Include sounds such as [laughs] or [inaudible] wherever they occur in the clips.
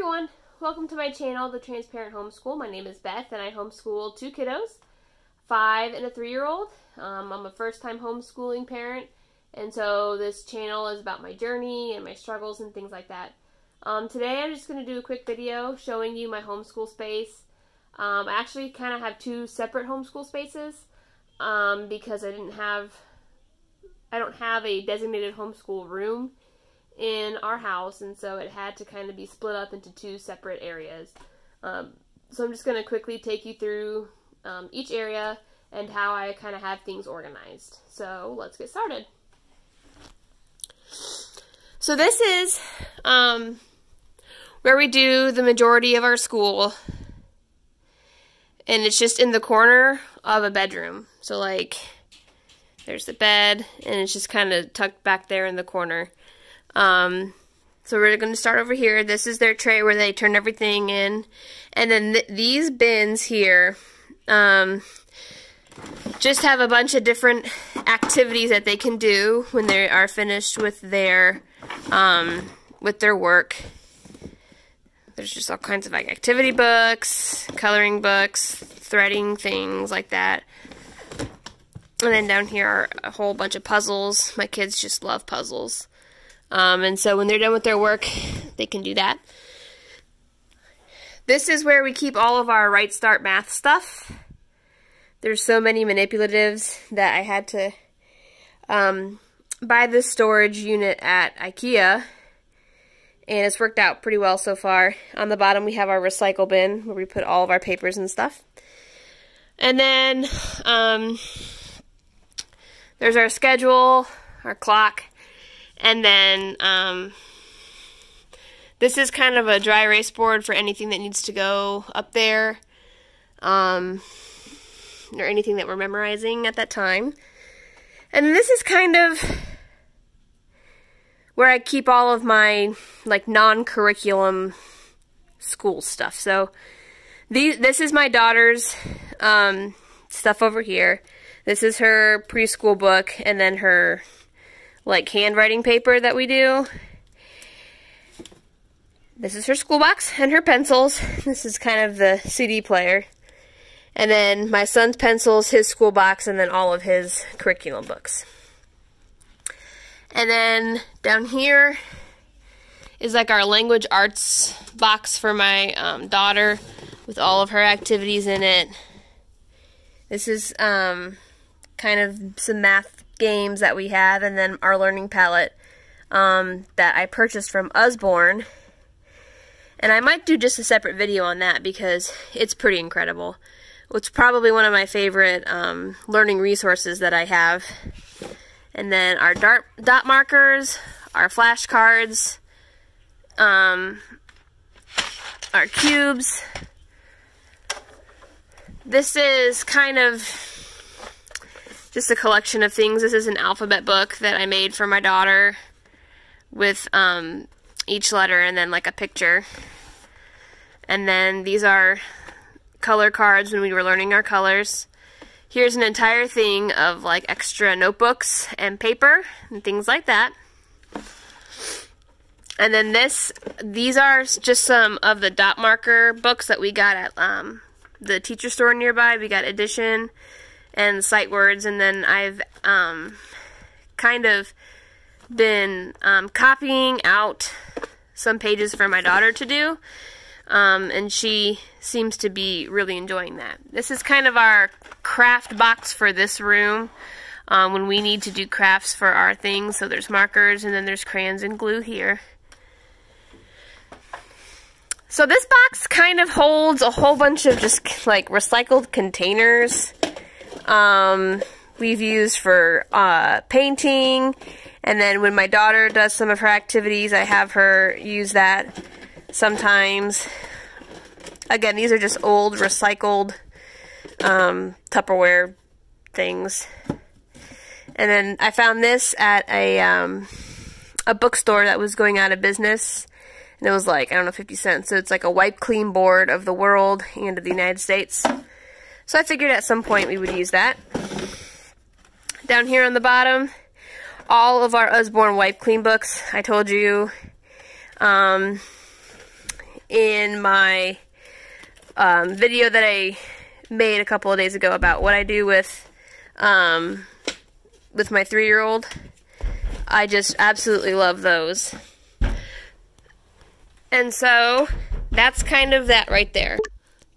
everyone, welcome to my channel, The Transparent Homeschool. My name is Beth and I homeschool two kiddos, five and a three-year-old. Um, I'm a first-time homeschooling parent and so this channel is about my journey and my struggles and things like that. Um, today I'm just going to do a quick video showing you my homeschool space. Um, I actually kind of have two separate homeschool spaces um, because I didn't have, I don't have a designated homeschool room in our house, and so it had to kind of be split up into two separate areas. Um, so I'm just going to quickly take you through um, each area and how I kind of have things organized. So let's get started. So this is um, where we do the majority of our school, and it's just in the corner of a bedroom. So like, there's the bed, and it's just kind of tucked back there in the corner. Um, so we're going to start over here. This is their tray where they turn everything in. And then th these bins here um, just have a bunch of different activities that they can do when they are finished with their um, with their work. There's just all kinds of like activity books, coloring books, threading things like that. And then down here are a whole bunch of puzzles. My kids just love puzzles. Um, and so when they're done with their work, they can do that. This is where we keep all of our Right Start math stuff. There's so many manipulatives that I had to um, buy this storage unit at Ikea. And it's worked out pretty well so far. On the bottom we have our recycle bin where we put all of our papers and stuff. And then um, there's our schedule, our clock, and then um, this is kind of a dry erase board for anything that needs to go up there. Um, or anything that we're memorizing at that time. And this is kind of where I keep all of my like non-curriculum school stuff. So these, this is my daughter's um, stuff over here. This is her preschool book and then her like handwriting paper that we do. This is her school box and her pencils. [laughs] This is kind of the CD player. And then my son's pencils, his school box, and then all of his curriculum books. And then down here is like our language arts box for my um, daughter with all of her activities in it. This is um, kind of some math games that we have, and then our learning palette um, that I purchased from Usborne. And I might do just a separate video on that because it's pretty incredible. It's probably one of my favorite um, learning resources that I have. And then our dot, dot markers, our flashcards, um, our cubes. This is kind of just a collection of things. This is an alphabet book that I made for my daughter with um, each letter and then like a picture. And then these are color cards when we were learning our colors. Here's an entire thing of like extra notebooks and paper and things like that. And then this, these are just some of the dot marker books that we got at um, the teacher store nearby. We got Addition and Sight Words, and then I've um, kind of been um, copying out some pages for my daughter to do, um, and she seems to be really enjoying that. This is kind of our craft box for this room um, when we need to do crafts for our things. So there's markers, and then there's crayons and glue here. So this box kind of holds a whole bunch of just like recycled containers um, we've used for uh, painting. And then when my daughter does some of her activities, I have her use that sometimes. Again, these are just old recycled um, Tupperware things. And then I found this at a um, a bookstore that was going out of business. And it was like, I don't know, 50 cents. So it's like a wipe clean board of the world and of the United States. So I figured at some point we would use that. Down here on the bottom, all of our Usborne Wipe Clean books. I told you um, in my um, video that I made a couple of days ago about what I do with um, with my three-year-old. I just absolutely love those. And so that's kind of that right there.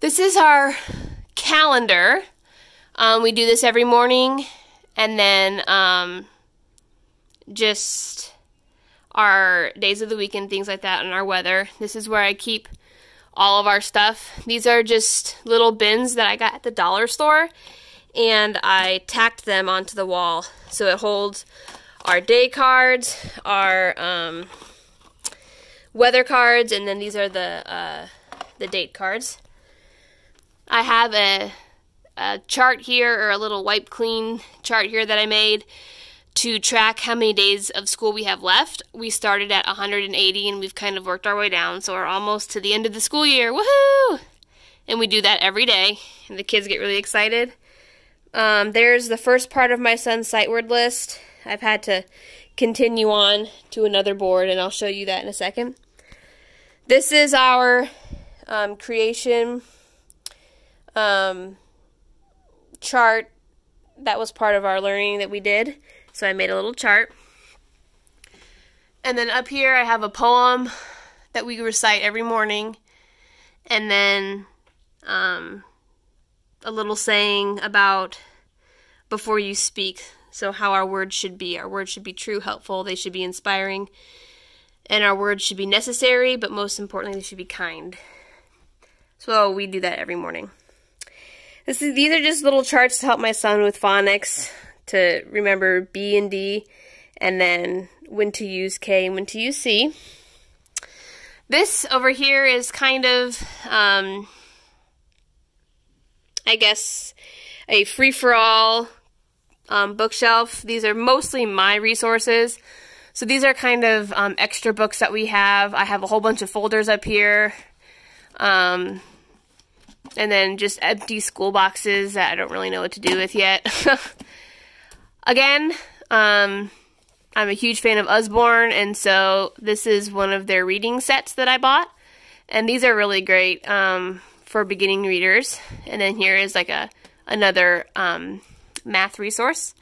This is our calendar. Um, we do this every morning, and then um, just our days of the week and things like that, and our weather. This is where I keep all of our stuff. These are just little bins that I got at the dollar store, and I tacked them onto the wall so it holds our day cards, our um, weather cards, and then these are the uh, the date cards. I have a, a chart here, or a little wipe clean chart here that I made to track how many days of school we have left. We started at 180 and we've kind of worked our way down, so we're almost to the end of the school year. Woohoo! And we do that every day, and the kids get really excited. Um, there's the first part of my son's sight word list. I've had to continue on to another board, and I'll show you that in a second. This is our um, creation um, chart that was part of our learning that we did. So I made a little chart. And then up here I have a poem that we recite every morning. And then um, a little saying about before you speak. So, how our words should be. Our words should be true, helpful, they should be inspiring, and our words should be necessary, but most importantly, they should be kind. So, we do that every morning. Is, these are just little charts to help my son with phonics, to remember B and D, and then when to use K and when to use C. This over here is kind of, um, I guess, a free-for-all um, bookshelf. These are mostly my resources. So these are kind of um, extra books that we have. I have a whole bunch of folders up here. Um, and then just empty school boxes that I don't really know what to do with yet. [laughs] Again, um, I'm a huge fan of Usborne, and so this is one of their reading sets that I bought. And these are really great um, for beginning readers. And then here is like a another um, math resource.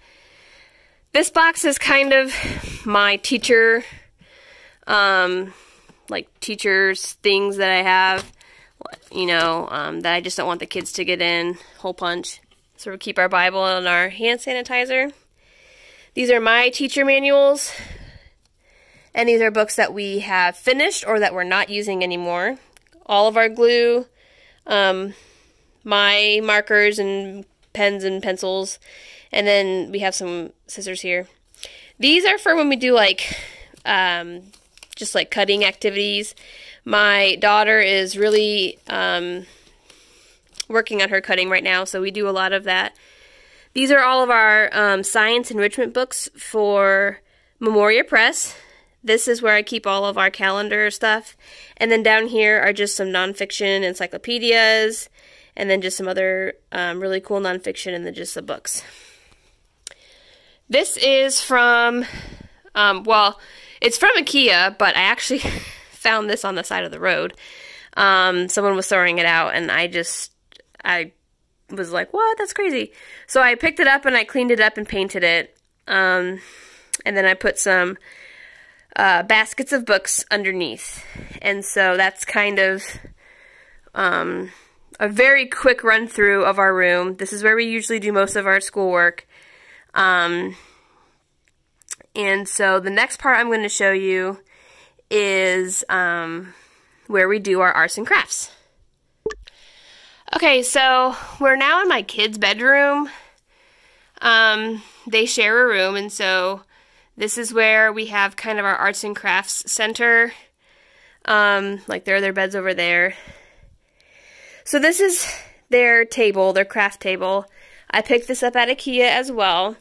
This box is kind of my teacher, um, like teachers things that I have you know, um, that I just don't want the kids to get in. Hole punch. So we keep our Bible and our hand sanitizer. These are my teacher manuals. And these are books that we have finished or that we're not using anymore. All of our glue, um, my markers and pens and pencils. And then we have some scissors here. These are for when we do like, um, just like cutting activities. My daughter is really um, working on her cutting right now, so we do a lot of that. These are all of our um, science enrichment books for Memoria Press. This is where I keep all of our calendar stuff. And then down here are just some nonfiction encyclopedias, and then just some other um, really cool nonfiction, and then just the books. This is from, um, well, it's from IKEA, but I actually [laughs] found this on the side of the road. Um, someone was throwing it out, and I just, I was like, what? That's crazy. So I picked it up and I cleaned it up and painted it. Um, and then I put some uh, baskets of books underneath. And so that's kind of um, a very quick run through of our room. This is where we usually do most of our schoolwork. Um, and so the next part I'm going to show you is um, where we do our arts and crafts. Okay, so we're now in my kids' bedroom. Um, they share a room, and so this is where we have kind of our arts and crafts center. Um, like there are their beds over there. So this is their table, their craft table. I picked this up at Ikea as well.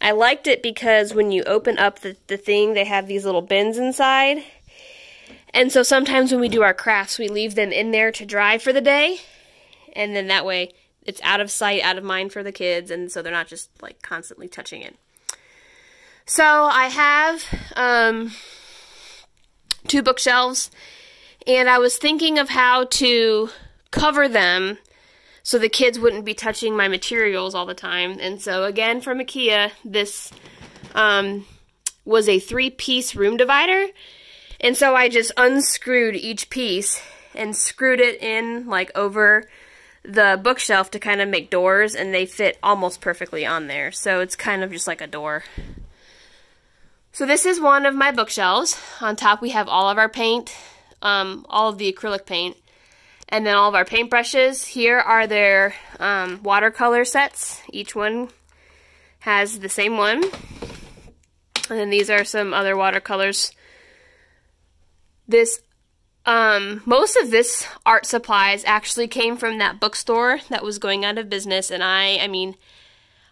I liked it because when you open up the, the thing, they have these little bins inside. And so sometimes when we do our crafts, we leave them in there to dry for the day. And then that way it's out of sight, out of mind for the kids. And so they're not just like constantly touching it. So I have um, two bookshelves. And I was thinking of how to cover them so the kids wouldn't be touching my materials all the time. And so again from IKEA, this um, was a three-piece room divider. And so I just unscrewed each piece and screwed it in like over the bookshelf to kind of make doors and they fit almost perfectly on there. So it's kind of just like a door. So this is one of my bookshelves. On top we have all of our paint, um, all of the acrylic paint, and then all of our paintbrushes. Here are their um, watercolor sets. Each one has the same one. And then these are some other watercolors. This um, most of this art supplies actually came from that bookstore that was going out of business, and I, I mean,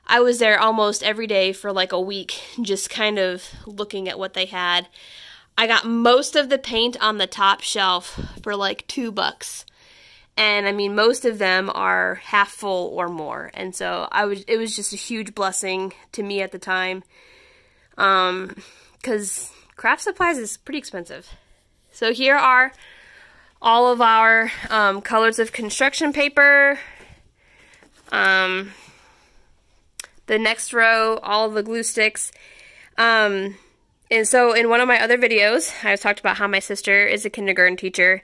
I was there almost every day for like a week, just kind of looking at what they had. I got most of the paint on the top shelf for like two bucks. And I mean, most of them are half full or more. And so I was, it was just a huge blessing to me at the time. Um, cause craft supplies is pretty expensive. So here are all of our um, colors of construction paper. Um, the next row, all the glue sticks. Um, and so in one of my other videos, I talked about how my sister is a kindergarten teacher.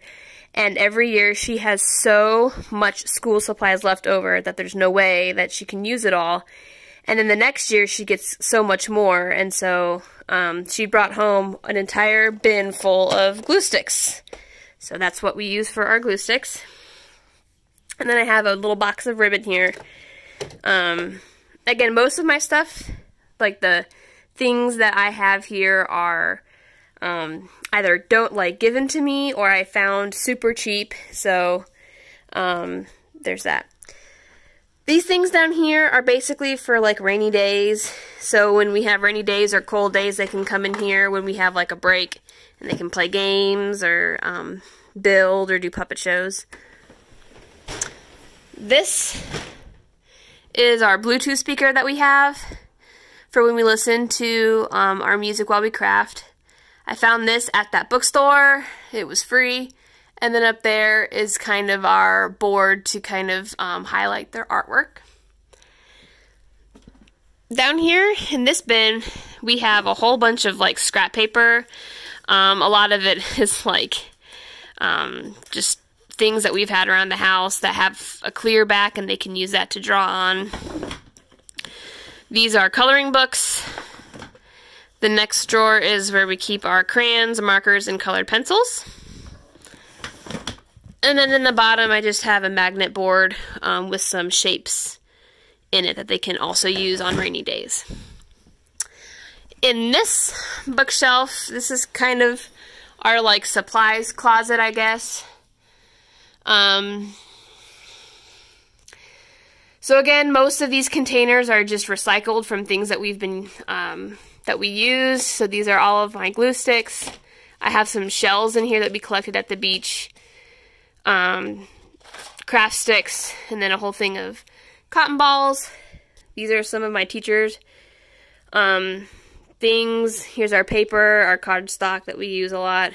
And every year she has so much school supplies left over that there's no way that she can use it all. And then the next year she gets so much more. And so um, she brought home an entire bin full of glue sticks. So that's what we use for our glue sticks. And then I have a little box of ribbon here. Um, again, most of my stuff, like the things that I have here are um, either don't like given to me or I found super cheap. So um, there's that. These things down here are basically for like rainy days. So when we have rainy days or cold days, they can come in here when we have like a break and they can play games or um, build or do puppet shows. This is our Bluetooth speaker that we have for when we listen to um, our music while we craft. I found this at that bookstore. It was free. And then up there is kind of our board to kind of um, highlight their artwork. Down here in this bin, we have a whole bunch of like scrap paper. Um, a lot of it [laughs] is like um, just things that we've had around the house that have a clear back and they can use that to draw on. These are coloring books. The next drawer is where we keep our crayons, markers, and colored pencils. And then in the bottom, I just have a magnet board um, with some shapes in it that they can also use on rainy days. In this bookshelf, this is kind of our like supplies closet, I guess. Um, so again, most of these containers are just recycled from things that we've been, um, that we use. So these are all of my glue sticks. I have some shells in here that we collected at the beach um, craft sticks, and then a whole thing of cotton balls. These are some of my teachers' um, things. Here's our paper, our cardstock that we use a lot.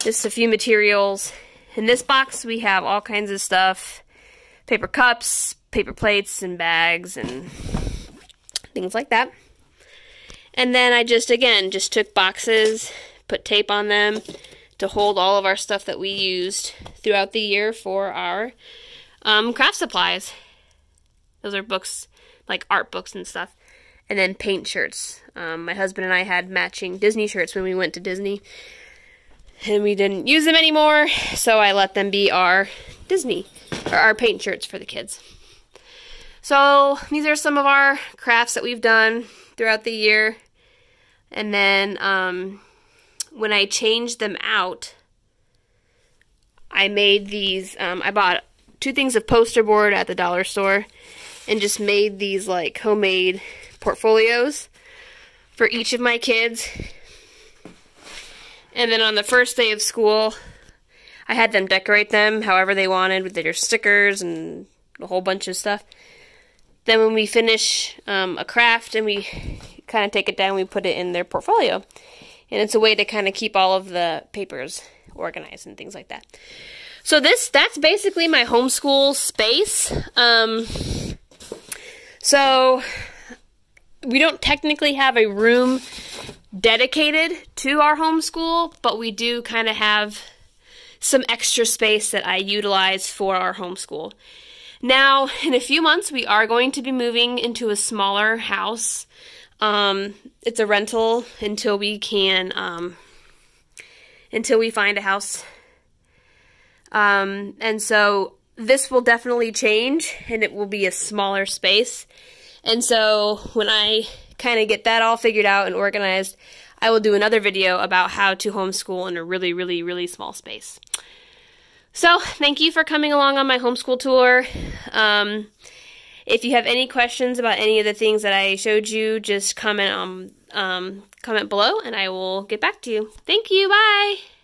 Just a few materials. In this box, we have all kinds of stuff. Paper cups, paper plates, and bags, and things like that. And then I just, again, just took boxes, put tape on them, to hold all of our stuff that we used throughout the year for our um, craft supplies. Those are books, like art books and stuff. And then paint shirts. Um, my husband and I had matching Disney shirts when we went to Disney. And we didn't use them anymore, so I let them be our Disney, or our paint shirts for the kids. So these are some of our crafts that we've done throughout the year. And then um, when I changed them out, I made these, um, I bought two things of poster board at the dollar store and just made these like homemade portfolios for each of my kids. And then on the first day of school, I had them decorate them however they wanted with their stickers and a whole bunch of stuff. Then when we finish um, a craft and we kind of take it down, we put it in their portfolio. And it's a way to kind of keep all of the papers organized and things like that. So this that's basically my homeschool space. Um, so we don't technically have a room dedicated to our homeschool, but we do kind of have some extra space that I utilize for our homeschool. Now, in a few months, we are going to be moving into a smaller house. Um, it's a rental until we can, um, until we find a house. Um, and so this will definitely change and it will be a smaller space. And so when I kind of get that all figured out and organized, I will do another video about how to homeschool in a really, really, really small space. So, thank you for coming along on my homeschool tour. Um, if you have any questions about any of the things that I showed you, just comment on um, comment below and I will get back to you. Thank you. Bye.